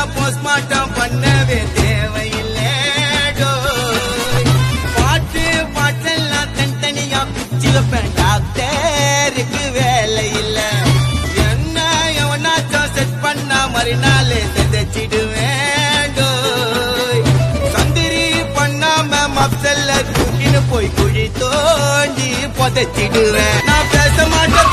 வச்சா போஸ்ட்மார்ட்டம் பண்ணவே தேவையில்லை. பாட்டு பாட்டெல்லாம் தனித்தனியா பிச்சு வைப்பேன். டாக்டருக்கு வேலை இல்ல. என்ன எவனாச்சும் செட் பண்ணா மறுநாள் செதச்சிடுவேன். டோய். சந்திரி பண்ணாம மப்சல்ல கூட்டின்னு போய் குழி தோண்டி புதைச்சிடுவேன். நான் பேச மாட்டேன்.